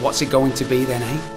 What's it going to be then, eh?